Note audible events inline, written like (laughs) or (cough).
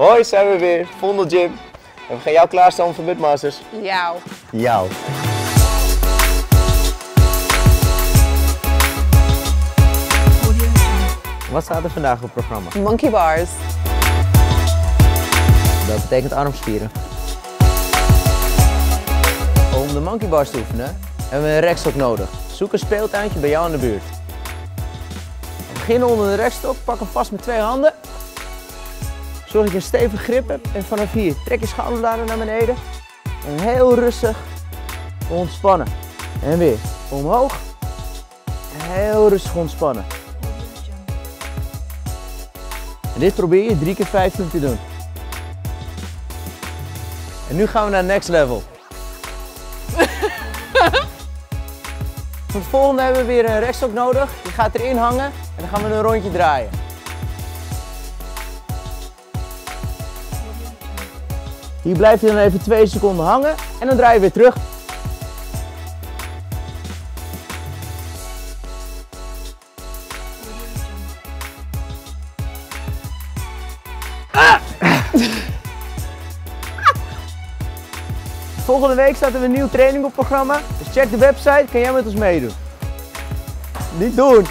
Hoi, zijn we weer. Vondel Gym. En we gaan jou klaarstaan voor Budmasters. Jou. Jou. Wat staat er vandaag op het programma? Monkey bars. Dat betekent armspieren. Om de monkey bars te oefenen hebben we een rekstok nodig. Zoek een speeltuintje bij jou in de buurt. We beginnen onder de rekstok, pak hem vast met twee handen. Zorg dat je een stevige grip hebt en vanaf hier trek je schouderbladen naar beneden. En heel rustig ontspannen. En weer omhoog. Heel rustig ontspannen. En dit probeer je drie keer vijf minuten te doen. En nu gaan we naar next level. (laughs) Voor het volgende hebben we weer een rekstok nodig. Die gaat erin hangen en dan gaan we een rondje draaien. Hier blijf je dan even twee seconden hangen en dan draai je weer terug. Volgende week staat er een nieuw training op programma. Dus check de website, kan jij met ons meedoen. Niet doen!